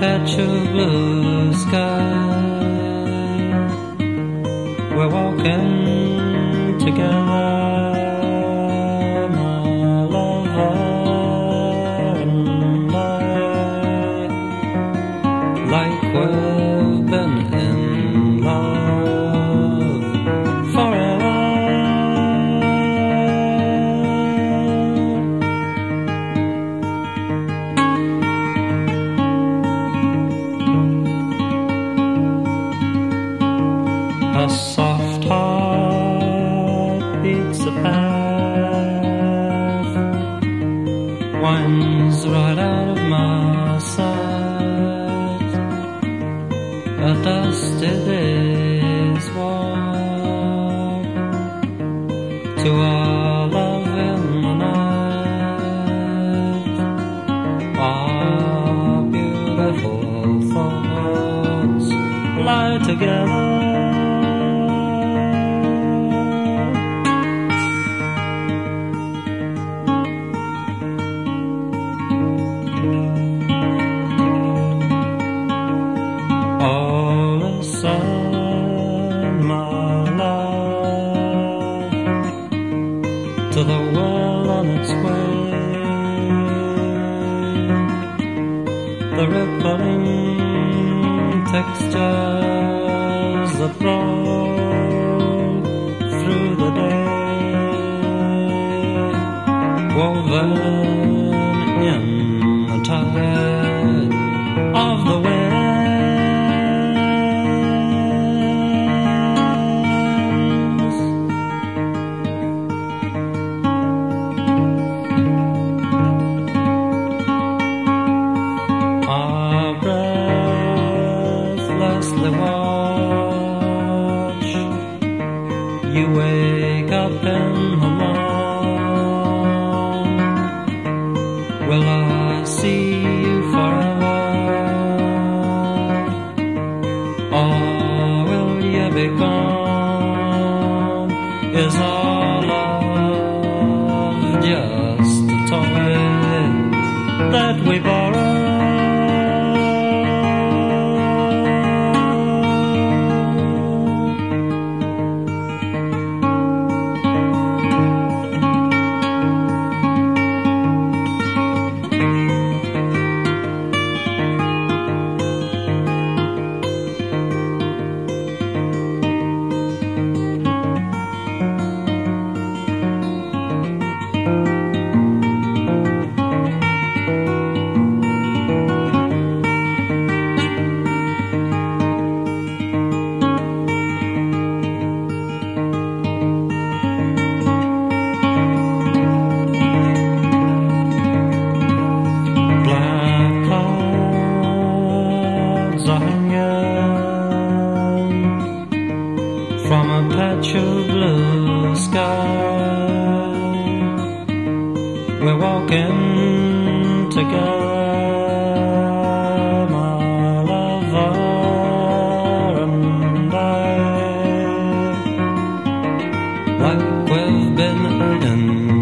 patch of blue sky. We're walking together, winds right out of my sight. A dusty day's walk to our love in the night. Our beautiful thoughts lie together. The rippling textures that flow through the day, woven breathlessly watch you wake up in the morn. Will I see you forever? Or will you be gone? Is our love just a toy that we borrow? from a patch of blue sky. We're walking together, my like we've been in.